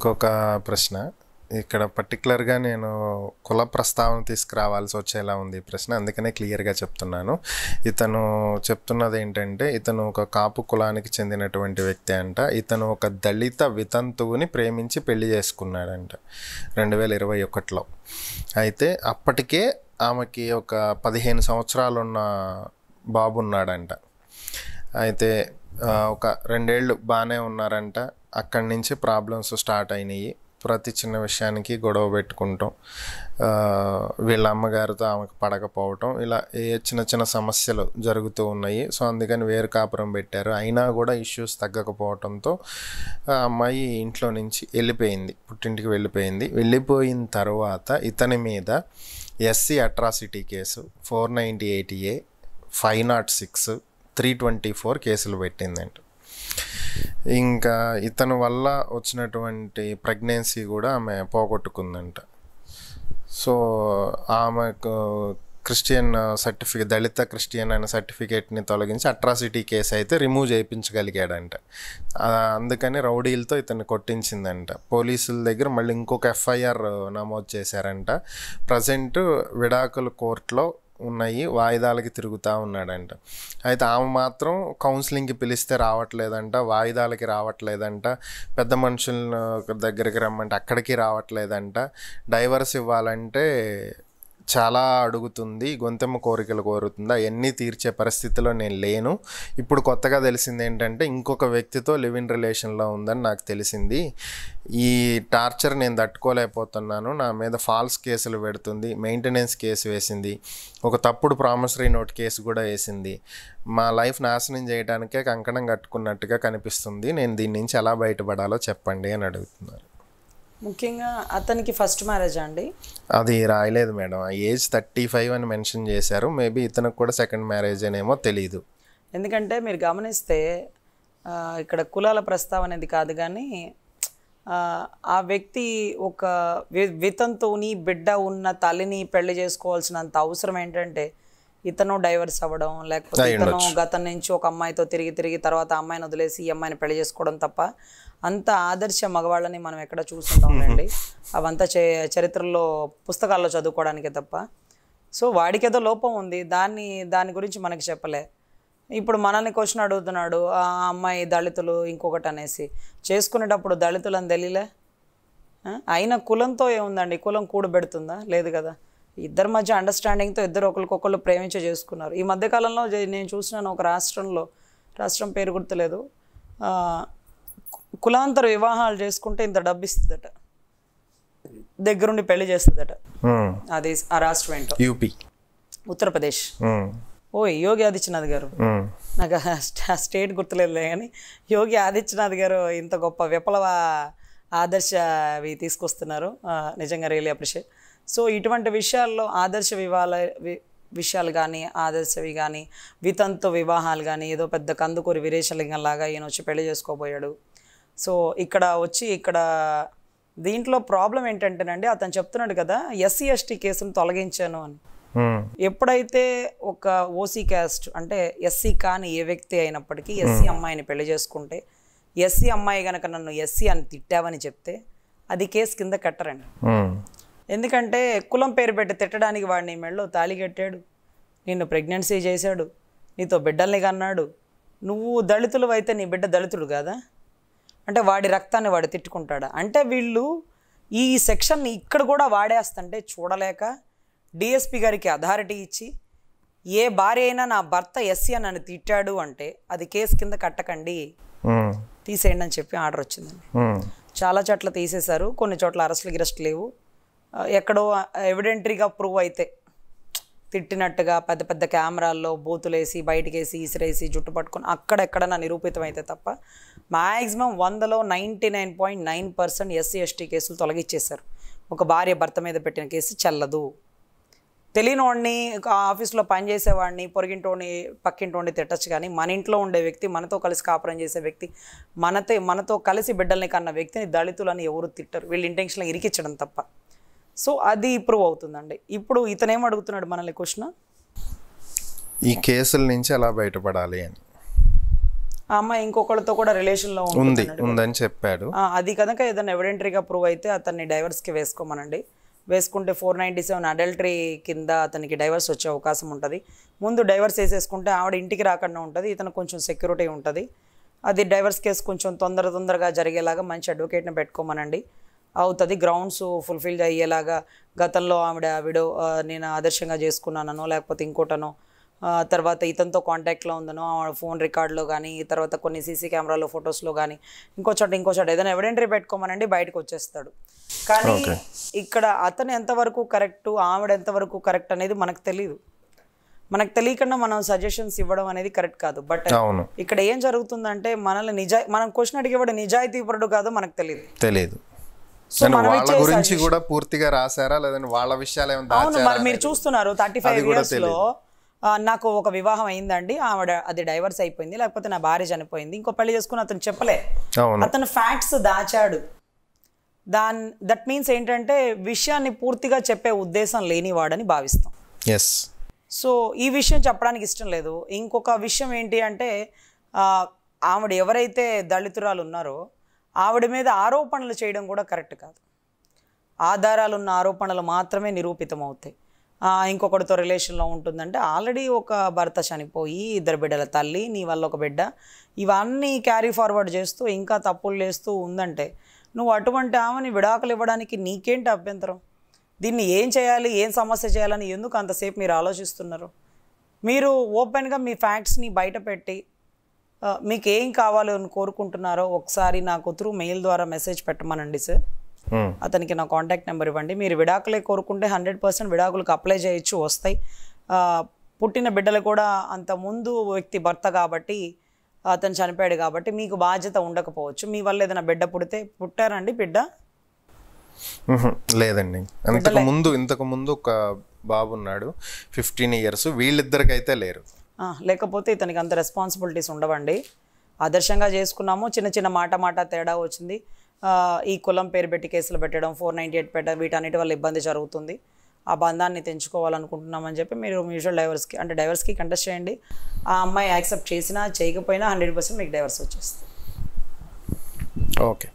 ఇంకొక ప్రశ్న. ఇక్కడ పర్టికులర్గా నేను కుల ప్రస్తావన తీసుకురావాల్సి వచ్చేలా ఉంది ఈ ప్రశ్న. అందుకనే క్లియర్గా చెప్తున్నాను. ఇతను చెప్తున్నది ఏంటంటే ఇతను ఒక కాపు కులానికి చెందినటువంటి వ్యక్తి అంట. ఇతను ఒక దళిత వితంతువుని ప్రేమించి పెళ్ళి చేసుకున్నాడంట రెండు వేల ఇరవై ఒకటిలో. అయితే అప్పటికే ఆమెకి ఒక పదిహేను సంవత్సరాలు ఉన్న బాబు ఉన్నాడంట అయితే ఒక రెండేళ్ళు బాగానే ఉన్నారంట. అక్కడి నుంచి ప్రాబ్లమ్స్ స్టార్ట్ అయినాయి. ప్రతి చిన్న విషయానికి గొడవ పెట్టుకుంటాం. వీళ్ళ అమ్మగారితో ఆమెకు పడకపోవటం. ఇలా ఏ చిన్న చిన్న సమస్యలు జరుగుతూ ఉన్నాయి. సో అందుకని వేరు కాపురం పెట్టారు. అయినా కూడా ఇష్యూస్ తగ్గకపోవటంతో అమ్మాయి ఇంట్లో నుంచి వెళ్ళిపోయింది. పుట్టింటికి వెళ్ళిపోయింది. వెళ్ళిపోయిన తర్వాత ఇతని మీద SC atrocity case four ninety eight A five naught six three twenty four కేసులు పెట్టిందంట. ఇంకా ఇతను వల్ల వచ్చినటువంటి ప్రెగ్నెన్సీ కూడా ఆమె పోగొట్టుకుందంట. సో ఆమెకు క్రిస్టియన్ సర్టిఫికేట్ దళిత క్రిస్టియన్ అనే సర్టిఫికేట్ని తొలగించి అట్రాసిటీ కేసు అయితే రిమూవ్ చేయించగలిగాడంట. అందుకని రౌడీలతో ఇతన్ని కొట్టించిందంట. పోలీసుల దగ్గర మళ్ళీ ఇంకొక ఎఫ్ఐఆర్ నమోదు చేశారంట. ప్రజెంట్ విడాకుల కోర్టులో ఉన్నాయి వాయిదాలకి తిరుగుతూ ఉన్నాడంట. అయితే ఆమె మాత్రం కౌన్సిలింగ్కి పిలిస్తే రావట్లేదంట వాయిదాలకి రావట్లేదంట పెద్ద మనుషుల దగ్గరికి రమ్మంటే అక్కడికి రావట్లేదంట డైవర్స్ ఇవ్వాలంటే చాలా అడుగుతుంది గొంతెమ్మ కోరికలు కోరుతుంది అవన్నీ తీర్చే పరిస్థితిలో నేను లేను. ఇప్పుడు కొత్తగా తెలిసింది ఏంటంటే ఇంకొక వ్యక్తితో లివ్ ఇన్ రిలేషన్లో ఉందని నాకు తెలిసింది. ఈ టార్చర్ నేను తట్టుకోలేకపోతున్నాను నా మీద ఫాల్స్ కేసులు పెడుతుంది మెయింటెనెన్స్ కేసు వేసింది ఒక తప్పుడు ప్రామిసరీ నోట్ కేసు కూడా వేసింది. మా లైఫ్ నాశనం చేయడానికే కంకణం కట్టుకున్నట్టుగా కనిపిస్తుంది. నేను దీని నుంచి ఎలా బయటపడాలో చెప్పండి అని అడుగుతున్నారు. ముఖ్యంగా అతనికి ఫస్ట్ మ్యారేజ్ అండి? అది రాయలేదు మేడం. ఆ ఏజ్ థర్టీ ఫైవ్ అని మెన్షన్ చేశారు. మేబీ ఇతనికి కూడా సెకండ్ మ్యారేజ్ అనేమో తెలియదు ఎందుకంటే మీరు గమనిస్తే ఇక్కడ కులాల ప్రస్తావన అనేది కాదు కానీ ఆ, వ్యక్తి ఒక వి- వితంతువుని బిడ్డ ఉన్న తల్లిని పెళ్ళి చేసుకోవాల్సినంత అవసరం ఏంటంటే ఇతను డైవర్స్ అవ్వడం లేకపోతే ఇతను గతం నుంచి ఒక అమ్మాయితో తిరిగి తిరిగి తర్వాత అమ్మాయిని వదిలేసి ఈ అమ్మాయిని పెళ్ళి చేసుకోవడం తప్ప అంత ఆదర్శ మగవాళ్ళని మనం ఎక్కడ చూస్తుంటామండి అవంతా చే చరిత్రలో పుస్తకాల్లో చదువుకోవడానికే తప్ప. సో వాడికి ఏదో లోపం ఉంది. దాన్ని దాని గురించి మనకి చెప్పలే. ఇప్పుడు మనల్ని క్వశ్చన్ అడుగుతున్నాడు ఆ అమ్మాయి దళితులు ఇంకొకటి అనేసి. చేసుకునేటప్పుడు దళితులు అని తెలియలే? అయినా కులంతో ఏముందండి? కులం కూడబెడుతుందా? లేదు కదా. ఇద్దరి మధ్య అండర్స్టాండింగ్తో ఇద్దరు ఒకరికొకళ్ళు ప్రేమించే చేసుకున్నారు. ఈ మధ్యకాలంలో నేను చూసినాను ఒక రాష్ట్రంలో రాష్ట్రం పేరు గుర్తులేదు. కులాంతర వివాహాలు చేసుకుంటే ఇంత డబ్బు ఇస్తుందట దగ్గరుండి పెళ్ళి చేస్తుందట. అది ఆ రాష్ట్రం ఏంటో. యూపీ. ఉత్తరప్రదేశ్. ఓ యోగి ఆదిత్యనాథ్ గారు. నాకు ఆ స్ట- ఆ స్టేట్ గుర్తులేదులే కానీ యోగి ఆదిత్యనాథ్ గారు ఇంత గొప్ప విప్లవ ఆదర్శ అవి తీసుకొస్తున్నారు. నిజంగా రియలీ అప్రిషియేట్ సో ఇటువంటి విషయాల్లో ఆదర్శ వివాహాల వి- విషయాలు కానీ ఆదర్శవి కానీ వితంతు వివాహాలు కానీ ఏదో పెద్ద కందుకూరి వీరేశలింగం లాగా ఈయన వచ్చి పెళ్ళి చేసుకోబోయాడు సో ఇక్కడ వచ్చి ఇక్కడ దీంట్లో ప్రాబ్లం ఏంటంటేనండి అతను చెప్తున్నాడు కదా ఎస్సీ ఎస్టీ కేసును తొలగించాను అని. ఎప్పుడైతే ఒక ఓసీ క్యాస్ట్ అంటే ఎస్సీ కాని ఏ వ్యక్తి అయినప్పటికీ ఎస్సీ అమ్మాయిని పెళ్ళి చేసుకుంటే ఎస్సీ అమ్మాయి గనక నన్ను ఎస్సీ అని తిట్టావని చెప్తే అది కేసు కింద కట్టరండి. ఎందుకంటే కులం పేరు పెట్టి తిట్టడానికి వాడు నీ మెడలో తాళి కట్టాడు. నిన్ను ప్రెగ్నెన్సీ చేశాడు. నీతో బిడ్డల్ని కన్నాడు. నువ్వు దళితులు అయితే నీ బిడ్డ దళితుడు కాదా? అంటే వాడి రక్తాన్ని వాడు తిట్టుకుంటాడా? అంటే వీళ్ళు ఈ సెక్షన్ని ఇక్కడ కూడా వాడేస్తుంటే చూడలేక డిఎస్పి గారికి అథారిటీ ఇచ్చి ఏ భార్య అయినా నా భర్త ఎస్సీ అని నన్ను తిట్టాడు అంటే అది కేసు కింద కట్టకండి. తీసేయండి అని చెప్పి ఆర్డర్ వచ్చిందండి. చాలా చోట్ల తీసేశారు. కొన్ని చోట్ల అరెస్టులు గిరెస్టులు లేవు. ఎక్కడో ఎవిడెంటరీగా ప్రూవ్ అయితే. తిట్టినట్టుగా పెద్ద పెద్ద కెమెరాల్లో బూతులేసి బయటకేసి ఇసిరేసి జుట్టు పట్టుకొని అక్కడెక్కడన్నా నిరూపితం అయితే తప్ప మ్యాక్సిమం వందలో ninety nine point nine percent SC ST కేసులు తొలగించేశారు ఒక భార్య భర్త మీద పెట్టిన కేసు చెల్లదు. తెలియని వాడిని ఆఫీస్లో పనిచేసేవాడిని పొరిగింటోని పక్కింటోని తిట్టచ్చు కానీ మన ఇంట్లో ఉండే వ్యక్తి మనతో కలిసి కాపురం చేసే వ్యక్తి మనతో మనతో కలిసి బిడ్డల్ని కన్న వ్యక్తిని దళితులని ఎవరు తిట్టరు. వీళ్ళు ఇంటెన్షన్లో ఇరికించడం తప్ప. సో అది ప్రూవ్ అవుతుందండి. ఇప్పుడు ఇతనేం అడుగుతున్నాడు మనల్ని క్వశ్చన్? ఈ కేసుల నుంచి ఎలా బయటపడాలి అని. ఆ అమ్మాయి ఇంకొకరితో కూడా రిలేషన్లో ఉంది ఉందని చెప్పాడు. అది కనుక ఏదైనా ఎవిడెంటరీగా ప్రూవ్ అయితే అతన్ని డైవర్స్కి వేసుకోమనండి. వేసుకుంటే ఫోర్ నైంటీ సెవెన్ అడల్టరీ కింద అతనికి డైవర్స్ వచ్చే అవకాశం ఉంటుంది. ముందు డైవర్స్ వేసేసుకుంటే ఆవిడ ఇంటికి రాకుండా ఉంటుంది ఇతను కొంచెం సెక్యూరిటీ ఉంటుంది. అది డైవర్స్ కేసు కొంచెం తొందర తొందరగా జరిగేలాగా మంచి అడ్వకేట్ని పెట్టుకోమనండి. అవుతుంది. గ్రౌండ్స్ ఫుల్ఫిల్ అయ్యేలాగా గతంలో ఆవిడ విడో ఆ, నేను ఆదర్శంగా చేసుకున్నానో లేకపోతే ఇంకోటనో తర్వాత ఇతనితో కాంటాక్ట్లో ఉందనో ఫోన్ రికార్డులో కానీ తర్వాత కొన్ని సీసీ కెమెరాలో ఫొటోస్లో కానీ ఇంకో చోట ఇంకో చోట ఏదైనా ఎవిడెంటరీ పెట్టుకోమనండి బయటకు వచ్చేస్తాడు. కానీ ఇక్కడ అతను ఎంతవరకు కరెక్ట్ ఆవిడ ఎంతవరకు కరెక్ట్ అనేది మనకు తెలియదు మనకు తెలియకుండా మనం సజెషన్స్ ఇవ్వడం అనేది కరెక్ట్ కాదు. బట్ ఇక్కడ ఏం జరుగుతుందంటే మనల్ని నిజా మనం క్వశ్చన్ అడిగేవాడు నిజాయితీ పరుడు కాదో మనకు తెలియదు తెలియదు వాళ్ళ గురించి కూడా పూర్తిగా రాశారా? లేదంటే వాళ్ళ విషయాలు ఏమైనా మరి మీరు చూస్తున్నారు థర్టీ ఫైవ్ ఇయర్స్లో నాకు ఒక వివాహం అయిందండి. ఆవిడ అది డైవర్స్ అయిపోయింది. లేకపోతే నా భార్య చనిపోయింది. ఇంకో పెళ్ళి చేసుకుని అతను చెప్పలే. అతను ఫ్యాక్ట్స్ దాచాడు. దాన్ దట్ మీన్స్ ఏంటంటే విషయాన్ని పూర్తిగా చెప్పే ఉద్దేశం లేనివాడని భావిస్తాం. ఎస్ సో ఈ విషయం చెప్పడానికి ఇష్టం లేదు. ఇంకొక విషయం ఏంటి అంటే ఆవిడ ఎవరైతే దళితురాలు ఉన్నారో ఆవిడ మీద ఆరోపణలు చేయడం కూడా కరెక్ట్ కాదు. ఆధారాలు ఉన్న ఆరోపణలు మాత్రమే నిరూపితం అవుతాయి రిలేషన్లో ఉంటుందంటే ఆల్రెడీ ఒక భర్త చనిపోయి ఇద్దరు బిడ్డల తల్లి నీ వల్ల ఒక బిడ్డ. ఇవన్నీ క్యారీ ఫార్వర్డ్ చేస్తూ ఇంకా తప్పులు చేస్తూ ఉందంటే నువ్వు అటువంటి ఆమెని విడాకులు ఇవ్వడానికి నీకేంటి అభ్యంతరం? దీన్ని ఏం చేయాలి ఏం సమస్య చేయాలని ఎందుకు అంతసేపు మీరు ఆలోచిస్తున్నారు? మీరు ఓపెన్గా మీ ఫ్యాక్ట్స్ని బయట పెట్టి మీకు ఏం కావాలో అని కోరుకుంటున్నారో ఒకసారి నాకు త్రూ మెయిల్ ద్వారా మెసేజ్ పెట్టమనండి సార్. అతనికి నా కాంటాక్ట్ నెంబర్ ఇవ్వండి. మీరు విడాకులే కోరుకుంటే హండ్రెడ్ పర్సెంట్ విడాకులకు అప్లై చేయొచ్చు వస్తాయి. పుట్టిన బిడ్డలు కూడా అంత ముందు వ్యక్తి భర్త కాబట్టి అతను చనిపోయాడు కాబట్టి మీకు బాధ్యత ఉండకపోవచ్చు. మీ వల్ల ఏదైనా బిడ్డ పుడితే పుట్టారండి బిడ్డ? లేదండి. అంతకు ముందు ఇంతకు ముందు ఒక బాబు ఉన్నాడు ఫిఫ్టీన్ ఇయర్స్. వీళ్ళిద్దరికైతే లేరు. లేకపోతే ఇతనికి అంత రెస్పాన్సిబిలిటీస్ ఉండవండి. ఆదర్శంగా చేసుకున్నాము. చిన్న చిన్న మాట మాట తేడా వచ్చింది. ఈ కులం పేరు పెట్టి కేసులు పెట్టడం ఫోర్ నైంటీ ఎయిట్ పెట్టడం వీటన్నిటి వల్ల ఇబ్బంది జరుగుతుంది. ఆ బంధాన్ని తెంచుకోవాలనుకుంటున్నామని చెప్పి మీరు మ్యూచువల్ డైవర్స్కి అంటే డైవర్స్కి కంటెస్ట్ చేయండి. ఆ అమ్మాయి యాక్సెప్ట్ చేసినా చేయకపోయినా హండ్రెడ్ పర్సెంట్ మీకు డైవర్స్ వచ్చేస్తుంది. ఓకే